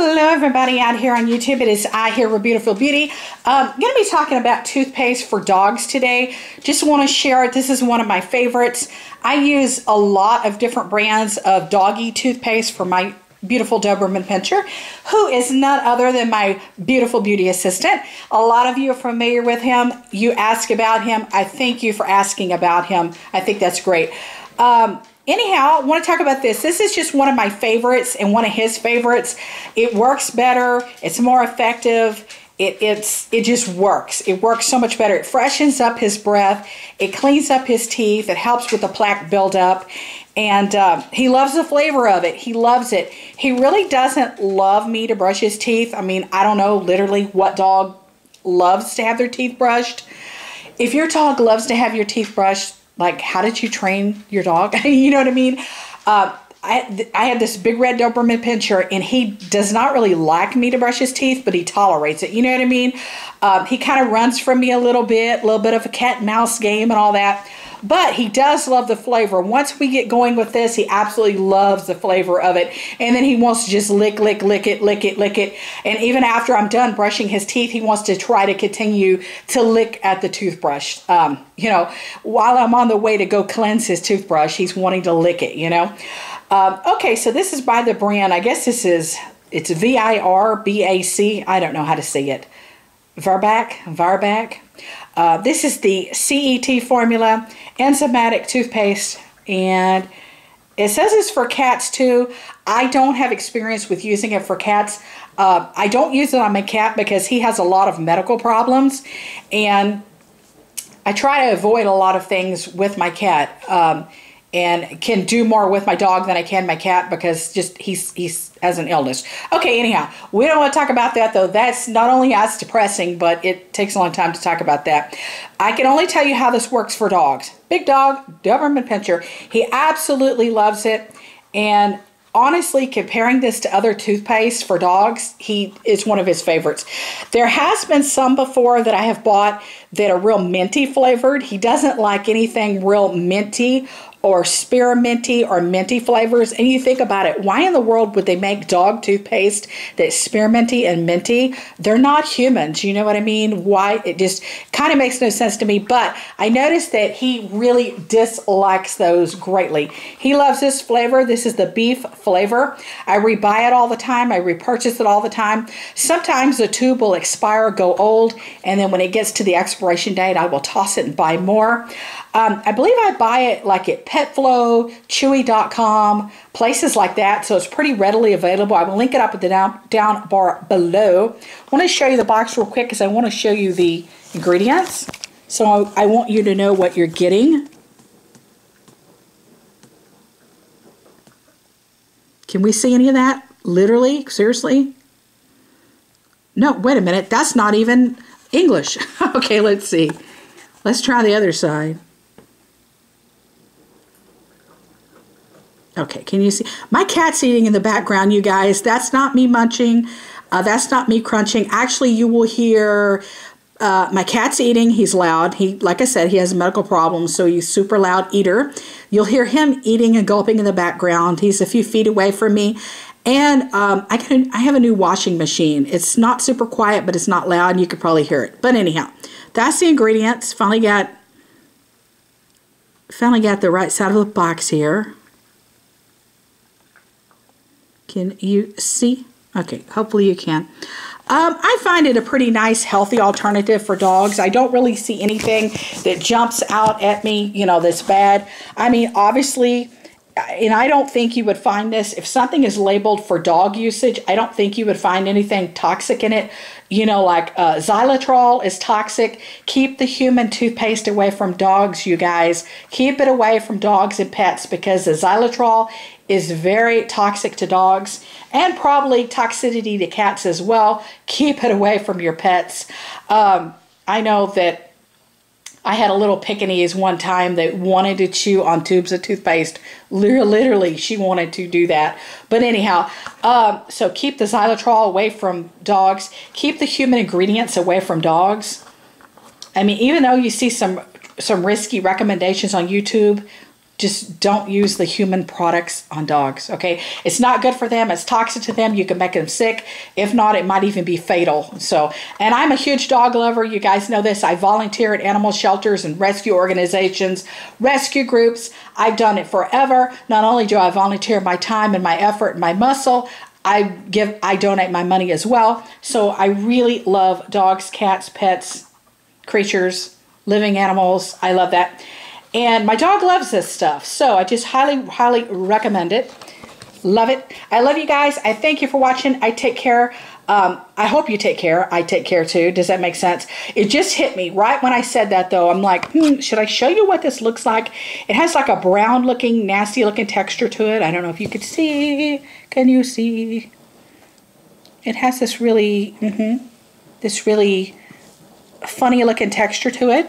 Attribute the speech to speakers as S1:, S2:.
S1: Hello, everybody out here on YouTube. It is I here with Beautiful Beauty. I'm um, going to be talking about toothpaste for dogs today. Just want to share it. This is one of my favorites. I use a lot of different brands of doggy toothpaste for my beautiful Doberman Pinscher, who is none other than my beautiful beauty assistant. A lot of you are familiar with him. You ask about him. I thank you for asking about him. I think that's great. Um, anyhow, I want to talk about this. This is just one of my favorites and one of his favorites. It works better. It's more effective. It, it's it just works. It works so much better. It freshens up his breath. It cleans up his teeth. It helps with the plaque buildup. And uh, he loves the flavor of it. He loves it. He really doesn't love me to brush his teeth. I mean, I don't know literally what dog loves to have their teeth brushed. If your dog loves to have your teeth brushed, like how did you train your dog you know what i mean uh, I, I had this big red Doberman Pinscher, and he does not really like me to brush his teeth, but he tolerates it. You know what I mean? Um, he kind of runs from me a little bit, a little bit of a cat and mouse game and all that. But he does love the flavor. Once we get going with this, he absolutely loves the flavor of it. And then he wants to just lick, lick, lick it, lick it, lick it. And even after I'm done brushing his teeth, he wants to try to continue to lick at the toothbrush. Um, you know, while I'm on the way to go cleanse his toothbrush, he's wanting to lick it, you know. Um, okay, so this is by the brand. I guess this is, it's V-I-R-B-A-C. I don't know how to say it. Virbac, Virbac. Uh, this is the CET formula, enzymatic toothpaste, and it says it's for cats too. I don't have experience with using it for cats. Uh, I don't use it on my cat because he has a lot of medical problems, and I try to avoid a lot of things with my cat. Um, and can do more with my dog than I can my cat because just he's he's has an illness. Okay, anyhow, we don't want to talk about that though. That's not only as depressing, but it takes a long time to talk about that. I can only tell you how this works for dogs. Big dog, Doberman Pinscher, he absolutely loves it, and honestly, comparing this to other toothpaste for dogs, he is one of his favorites. There has been some before that I have bought that are real minty flavored. He doesn't like anything real minty or spearminty or minty flavors. And you think about it, why in the world would they make dog toothpaste that's spearminty and minty? They're not humans, you know what I mean? Why? It just kind of makes no sense to me. But I noticed that he really dislikes those greatly. He loves this flavor. This is the beef flavor. I rebuy it all the time. I repurchase it all the time. Sometimes the tube will expire, go old, and then when it gets to the expiration date, I will toss it and buy more. Um, I believe I buy it like at PetFlow, Chewy.com, places like that. So it's pretty readily available. I will link it up at the down, down bar below. I want to show you the box real quick because I want to show you the ingredients. So I, I want you to know what you're getting. Can we see any of that? Literally? Seriously? No, wait a minute. That's not even English. okay, let's see. Let's try the other side. Okay, can you see? My cat's eating in the background, you guys. That's not me munching. Uh, that's not me crunching. Actually, you will hear uh, my cat's eating. He's loud. He, like I said, he has medical problems, so he's super loud eater. You'll hear him eating and gulping in the background. He's a few feet away from me. And um, I, can, I have a new washing machine. It's not super quiet, but it's not loud. You could probably hear it. But anyhow, that's the ingredients. Finally got, finally got the right side of the box here. Can you see? Okay, hopefully you can. Um, I find it a pretty nice, healthy alternative for dogs. I don't really see anything that jumps out at me, you know, that's bad. I mean, obviously, and I don't think you would find this if something is labeled for dog usage. I don't think you would find anything toxic in it. You know, like uh, xylitol is toxic. Keep the human toothpaste away from dogs, you guys. Keep it away from dogs and pets because the xylitol is very toxic to dogs and probably toxicity to cats as well. Keep it away from your pets. Um, I know that I had a little Pekingese one time that wanted to chew on tubes of toothpaste. Literally, she wanted to do that. But anyhow, um, so keep the xylitol away from dogs. Keep the human ingredients away from dogs. I mean, even though you see some some risky recommendations on YouTube, just don't use the human products on dogs, okay? It's not good for them. It's toxic to them. You can make them sick. If not, it might even be fatal. So, and I'm a huge dog lover. You guys know this. I volunteer at animal shelters and rescue organizations, rescue groups. I've done it forever. Not only do I volunteer my time and my effort and my muscle, I give I donate my money as well. So I really love dogs, cats, pets, creatures, living animals. I love that. And my dog loves this stuff. So I just highly, highly recommend it. Love it. I love you guys. I thank you for watching. I take care. Um, I hope you take care. I take care too. Does that make sense? It just hit me right when I said that though. I'm like, hmm, should I show you what this looks like? It has like a brown looking, nasty looking texture to it. I don't know if you could see. Can you see? It has this really, mm -hmm, this really funny looking texture to it.